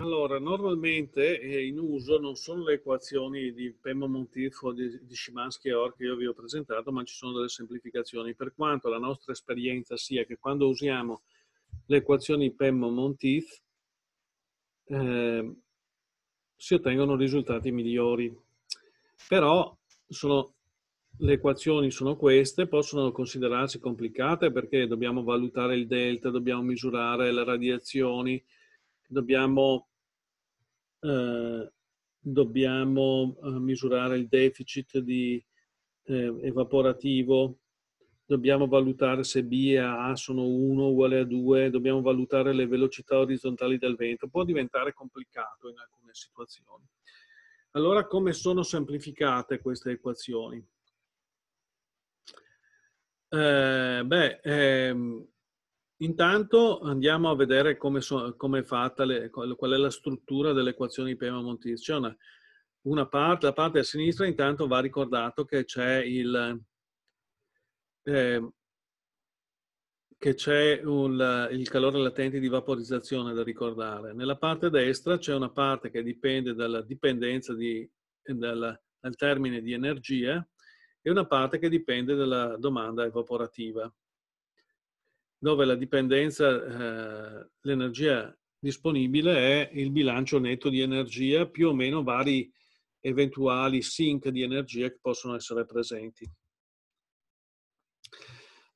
Allora, normalmente eh, in uso non sono le equazioni di Pemmo Montifo, di, di Szymanski e Or che io vi ho presentato, ma ci sono delle semplificazioni. Per quanto la nostra esperienza sia che quando usiamo le equazioni Pemmo Montif eh, si ottengono risultati migliori. Però sono, le equazioni sono queste, possono considerarsi complicate perché dobbiamo valutare il delta, dobbiamo misurare le radiazioni, dobbiamo, eh, dobbiamo eh, misurare il deficit di, eh, evaporativo, dobbiamo valutare se B e A sono 1 uguale a 2, dobbiamo valutare le velocità orizzontali del vento. Può diventare complicato in alcune situazioni. Allora, come sono semplificate queste equazioni? Eh, beh, ehm, Intanto andiamo a vedere come, so, come è fatta, le, qual è la struttura delle equazioni di Pema Montis. C'è una, una, parte, la parte a sinistra intanto va ricordato che c'è il, eh, che c'è il calore latente di vaporizzazione da ricordare. Nella parte destra c'è una parte che dipende dalla dipendenza di, dal, dal termine di energia e una parte che dipende dalla domanda evaporativa dove la dipendenza, eh, l'energia disponibile è il bilancio netto di energia più o meno vari eventuali sink di energia che possono essere presenti.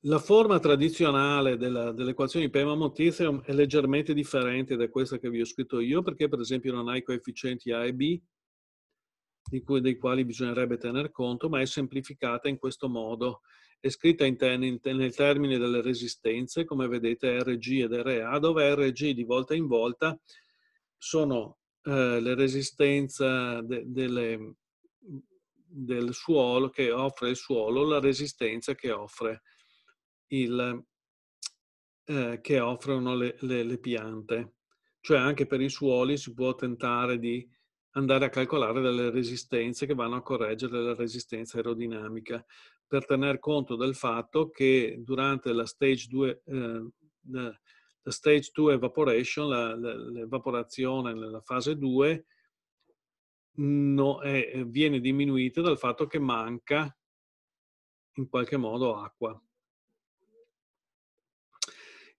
La forma tradizionale dell'equazione di Pema-Montizium è leggermente differente da questa che vi ho scritto io perché per esempio non ha i coefficienti A e B cui, dei quali bisognerebbe tener conto, ma è semplificata in questo modo è scritta in te, in nel termine delle resistenze, come vedete RG ed RA, dove RG di volta in volta sono eh, le resistenze de, delle, del suolo che offre il suolo, la resistenza che offre il, eh, che offrono le, le, le piante. Cioè anche per i suoli si può tentare di andare a calcolare delle resistenze che vanno a correggere la resistenza aerodinamica per tener conto del fatto che durante la stage 2, eh, la stage 2 evaporation, l'evaporazione nella fase 2, no, è, viene diminuita dal fatto che manca in qualche modo acqua.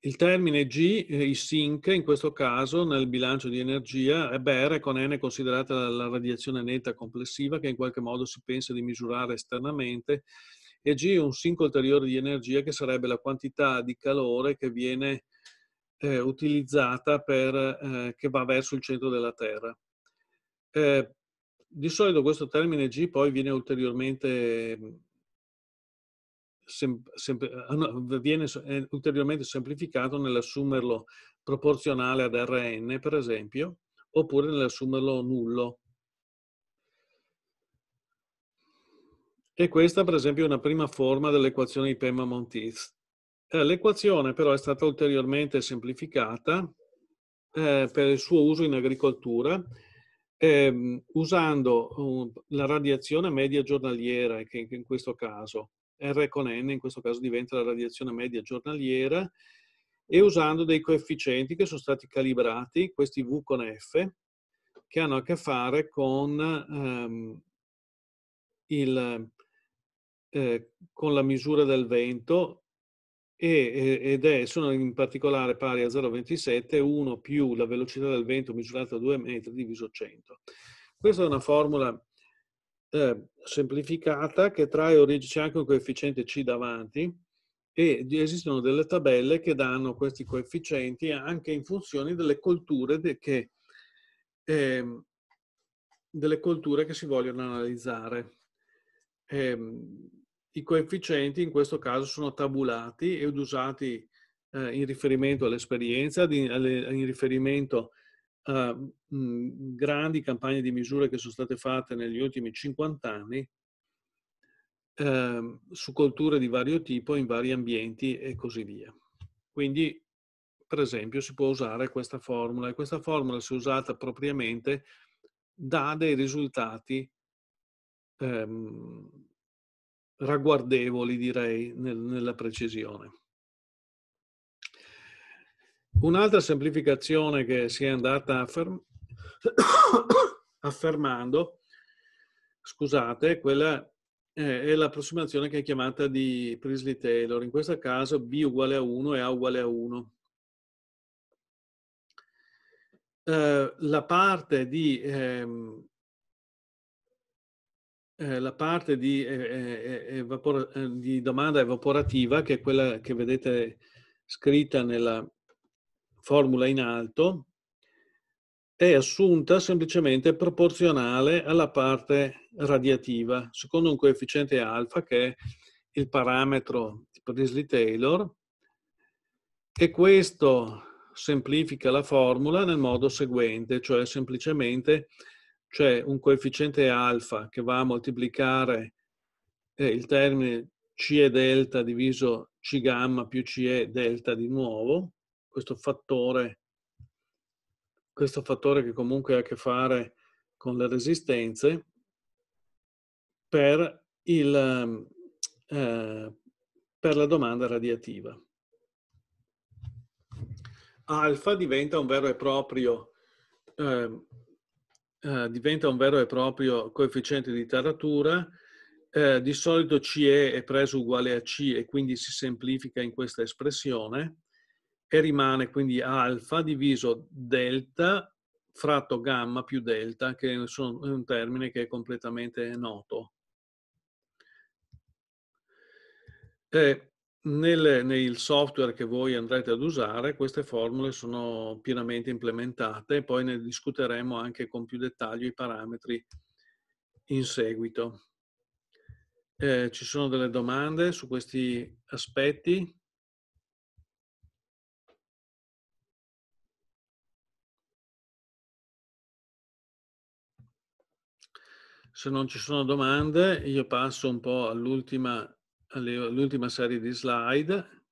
Il termine G, eh, i sink, in questo caso nel bilancio di energia, è BR con N considerata la radiazione netta complessiva che in qualche modo si pensa di misurare esternamente e G è un sink ulteriore di energia che sarebbe la quantità di calore che viene eh, utilizzata per, eh, che va verso il centro della Terra. Eh, di solito questo termine G poi viene ulteriormente sem, sem, eh, viene ulteriormente semplificato nell'assumerlo proporzionale ad Rn, per esempio, oppure nell'assumerlo nullo. E questa, per esempio, è una prima forma dell'equazione di Pema-Montiz. Eh, l'equazione però è stata ulteriormente semplificata eh, per il suo uso in agricoltura, eh, usando uh, la radiazione media giornaliera, che in questo caso R con N in questo caso diventa la radiazione media giornaliera, e usando dei coefficienti che sono stati calibrati, questi V con F, che hanno a che fare con, um, il, eh, con la misura del vento e, ed è, sono in particolare pari a 0,27, 1 più la velocità del vento misurata a 2 metri diviso 100. Questa è una formula eh, semplificata che trae origine, c'è anche un coefficiente C davanti e esistono delle tabelle che danno questi coefficienti anche in funzione delle colture de che, eh, delle colture che si vogliono analizzare. Eh, I coefficienti in questo caso sono tabulati ed usati eh, in riferimento all'esperienza, in riferimento mh, grandi campagne di misure che sono state fatte negli ultimi 50 anni eh, su colture di vario tipo in vari ambienti e così via. Quindi, per esempio, si può usare questa formula e questa formula, se usata propriamente, dà dei risultati ehm, ragguardevoli, direi, nel, nella precisione. Un'altra semplificazione che si è andata a, affermando, scusate, quella è l'approssimazione che è chiamata di Priestley-Taylor. In questo caso B uguale a 1 e A uguale a 1. Eh, la parte di ehm, eh, la parte di, eh, eh evapor- eh, di, domanda evaporativa, che è quella che vedete scritta nella formula in alto, è assunta semplicemente proporzionale alla parte radiativa, secondo un coefficiente alfa che è il parametro di Priestley-Taylor, e questo semplifica la formula nel modo seguente, cioè semplicemente c'è un coefficiente alfa che va a moltiplicare eh, il termine C delta diviso C gamma più C delta di nuovo, questo fattore, questo fattore che comunque ha a che fare con le resistenze, per, il, eh, per la domanda radiativa. Alfa diventa un vero e proprio eh, eh, diventa un vero e proprio coefficiente di taratura. Eh, di solito CE è preso uguale a C e quindi si semplifica in questa espressione e rimane quindi alfa diviso delta fratto gamma più delta, che è un termine che è completamente noto. Eh, nel, nel, software che voi andrete ad usare queste formule sono pienamente implementate e poi ne discuteremo anche con più dettaglio i parametri in seguito. Eh, ci sono delle domande su questi aspetti? Se non ci sono domande, io passo un po' all'ultima all'ultima serie di slide.